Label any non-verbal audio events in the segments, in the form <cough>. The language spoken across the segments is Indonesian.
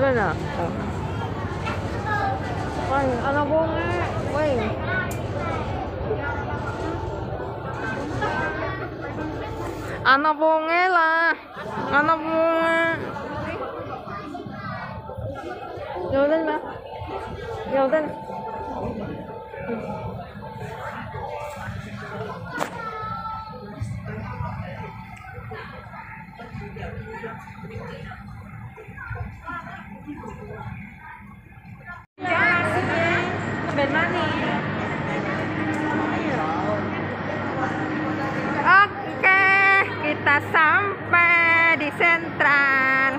Yun na. Oh. Ay, ano po nga? Uy. Ano po nga la? Ano po nga? Yaudah ba? Yaudah. Oke, kita sampai di sentral.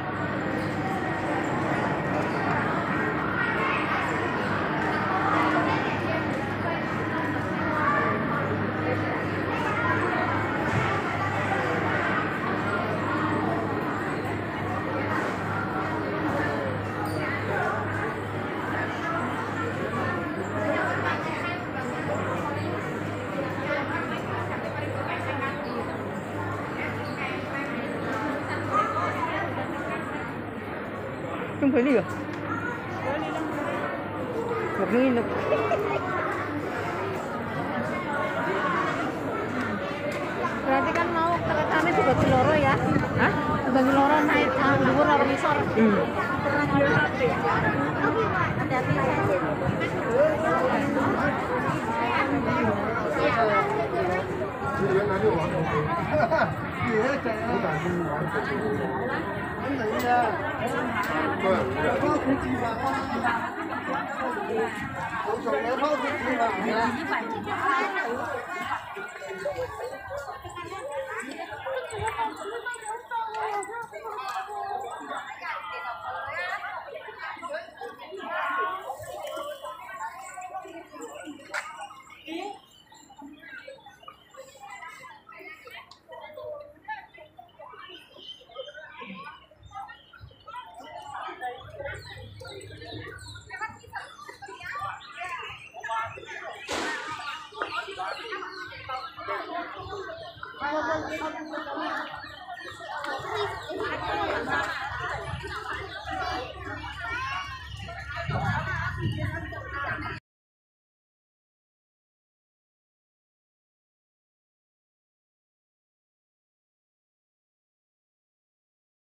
<laughs> 哈哈，别整了，玩的，玩，对，好刺激吧，好刺激吧。我，